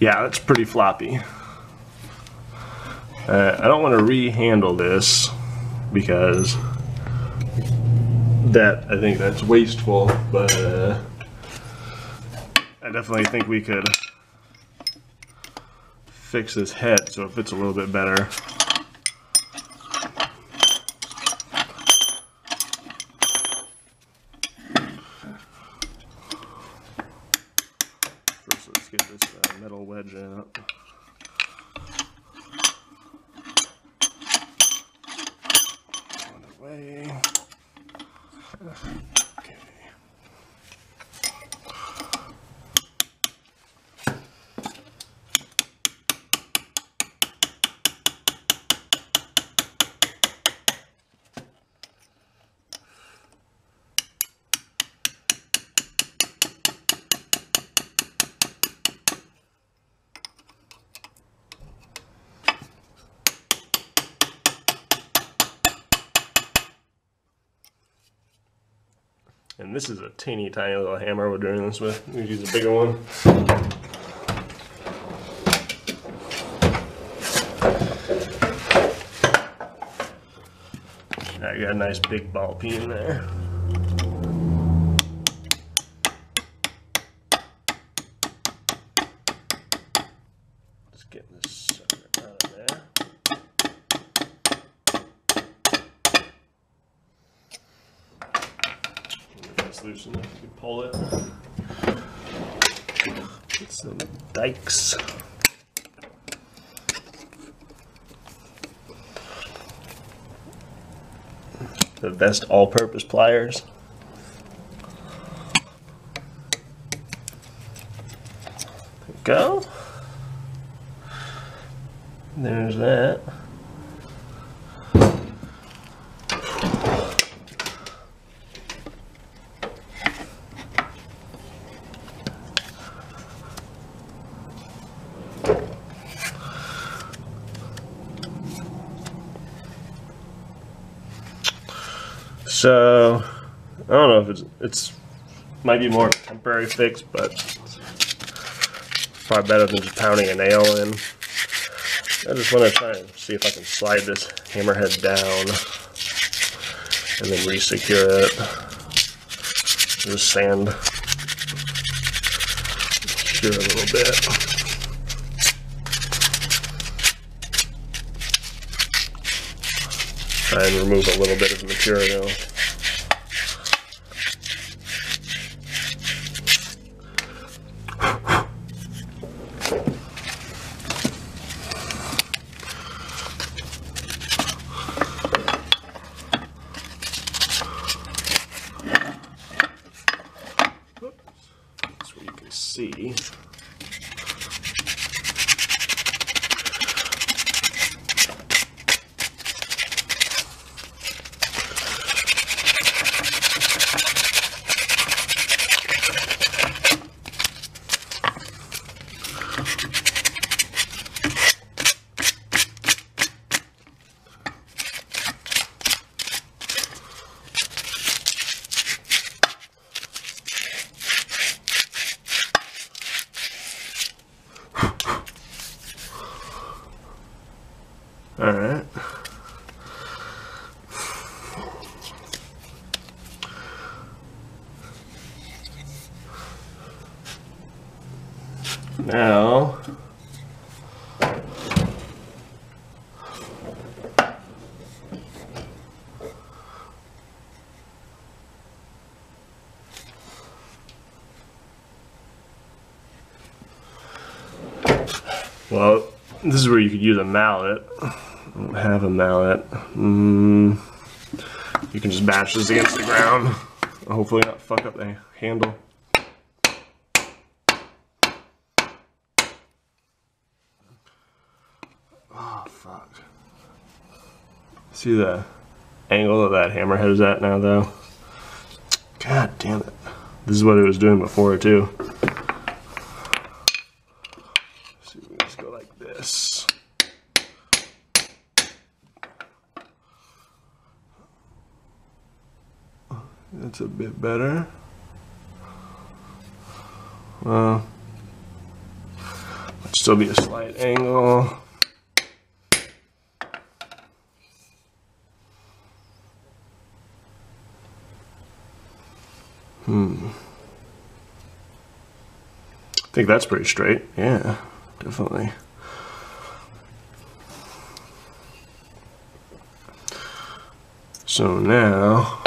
Yeah, that's pretty floppy. Uh, I don't want to re-handle this because that I think that's wasteful, but uh, I definitely think we could fix this head so it fits a little bit better. First, let's get this uh, metal wedge out. On the way. Okay. And this is a teeny tiny little hammer we're doing this with. We use a bigger one. Now you got a nice big ball peen there. Let's get this sucker out of there. It's loose enough you can pull it. Get some dikes. The best all-purpose pliers. There we Go. There's that. So I don't know if it's it's might be more of a temporary fix, but probably better than just pounding a nail in. I just want to try and see if I can slide this hammerhead down and then re-secure it. Just sand secure it a little bit. And remove a little bit of material. Now, well, this is where you could use a mallet. I don't have a mallet. Mm, you can just bash this against the ground. Hopefully not fuck up the handle. Fuck. See the angle that that hammerhead is at now, though? God damn it. This is what it was doing before, too. See, we just go like this. That's a bit better. Well, let's Still be a slight angle. Think that's pretty straight. Yeah, definitely. So now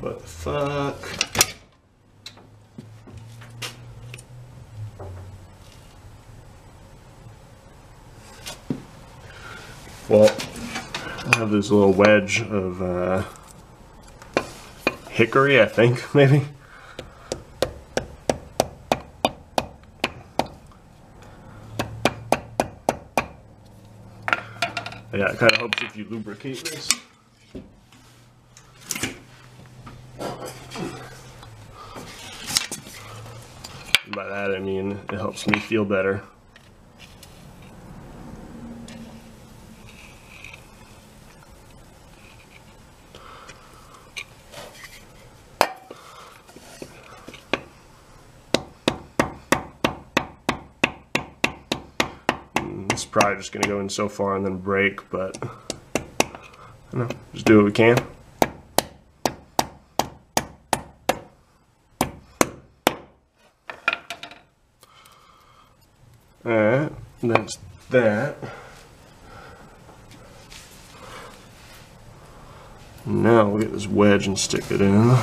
What the fuck? Well, I have this little wedge of uh, hickory, I think, maybe. Yeah, it kind of helps if you lubricate this. By that I mean it helps me feel better. Just gonna go in so far and then break, but I don't know, just do what we can. Alright, that's that. Now we'll get this wedge and stick it in.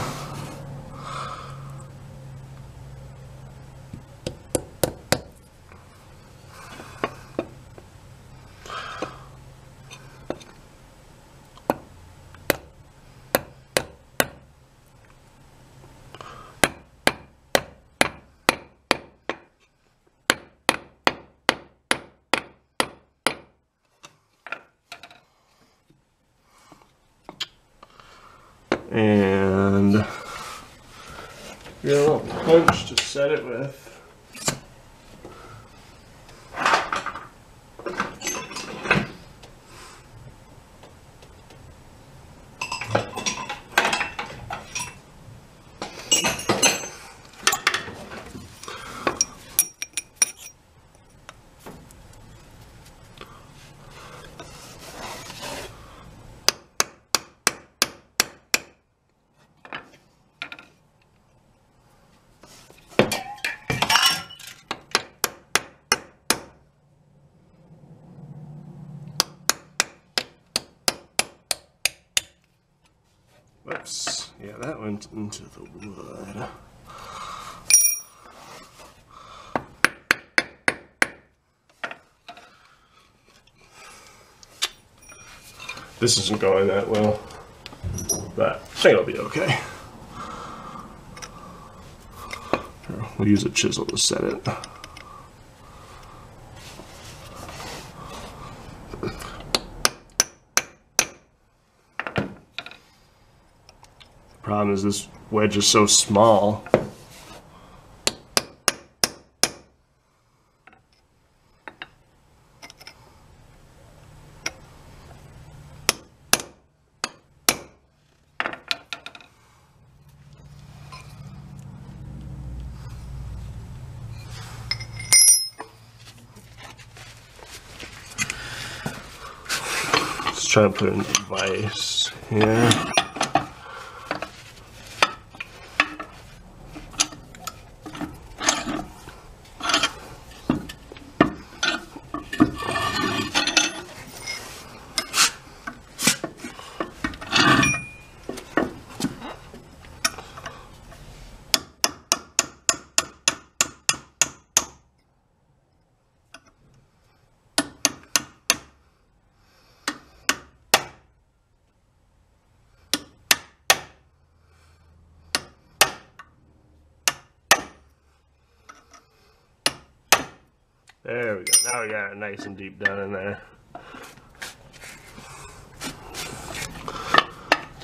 And get a little punch to set it with. Whoops. Yeah, that went into the wood. This isn't going that well, but I think it'll be okay. We'll use a chisel to set it. Problem is this wedge is so small. Just trying to put in a vise here. There we go. Now we got it nice and deep down in there.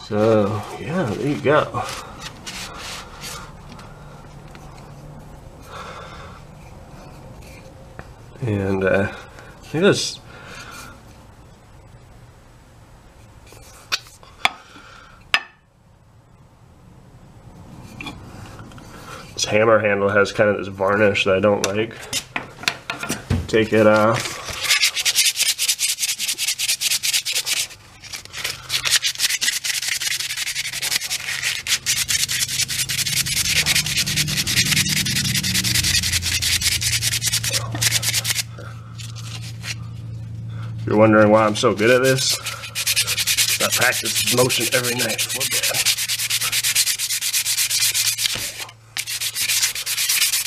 So, yeah, there you go. And uh, I think this this hammer handle has kind of this varnish that I don't like. Take it off. If you're wondering why I'm so good at this, I practice motion every night bed.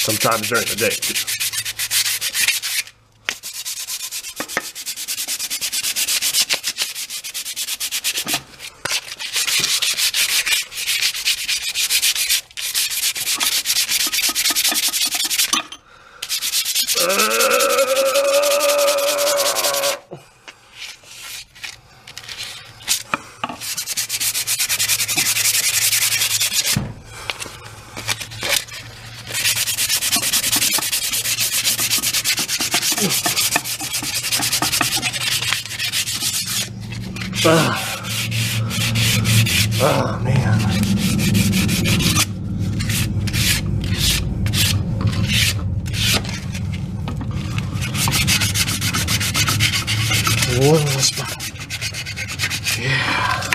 Sometimes during the day too. Ah. Oh man. One spot. Yeah.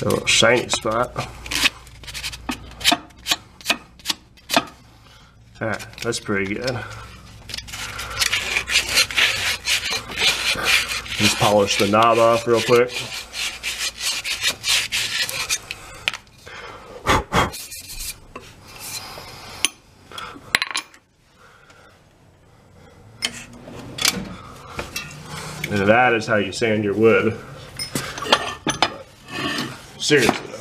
A little shiny spot. Alright, that's pretty good. Just polish the knob off real quick. And that is how you sand your wood. Seriously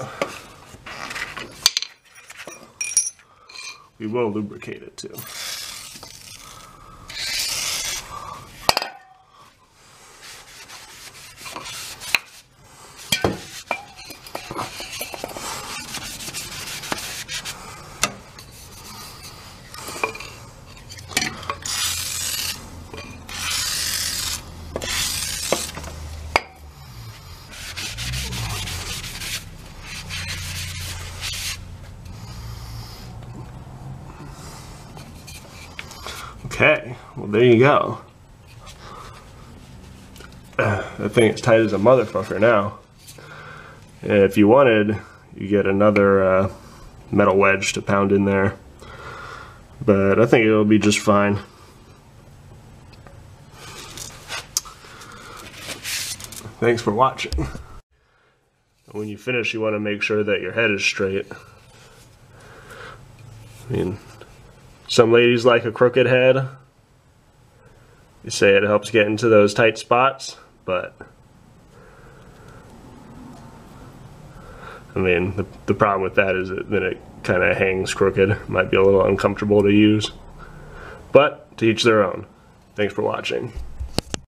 though. We will lubricate it too. Okay, well there you go. That thing is tight as a motherfucker now. And if you wanted, you get another uh, metal wedge to pound in there. But I think it'll be just fine. Thanks for watching. When you finish, you want to make sure that your head is straight. I mean, some ladies like a crooked head. They say it helps get into those tight spots, but I mean, the, the problem with that is that then it kind of hangs crooked. Might be a little uncomfortable to use, but to each their own. Thanks for watching.